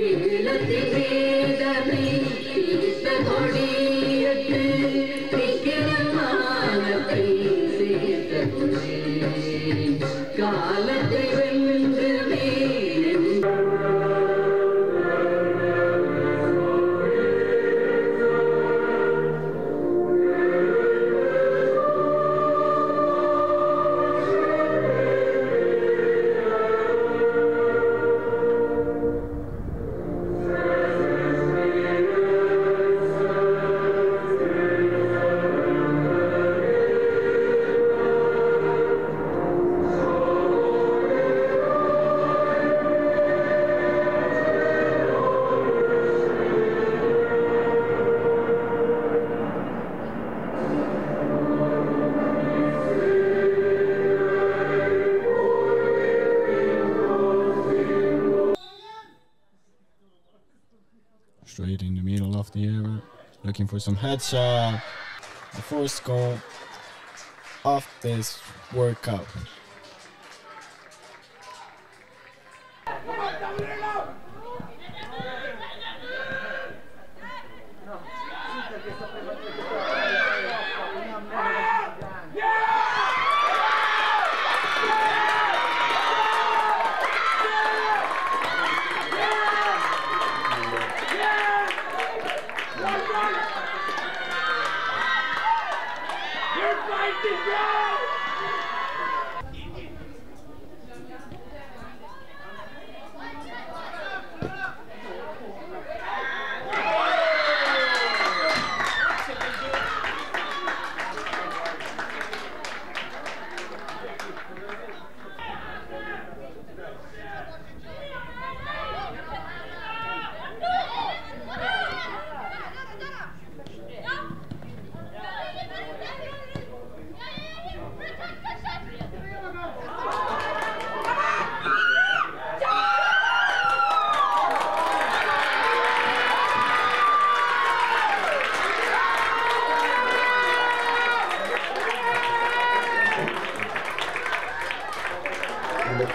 ಕಿವಿಲುತ್ತಿದೆ ದಮಿ ಕಿವಿತ ಹೊಡಿ Straight in the middle of the area. Looking for some headshot. The first goal of this World Cup. Portugal!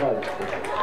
Olha.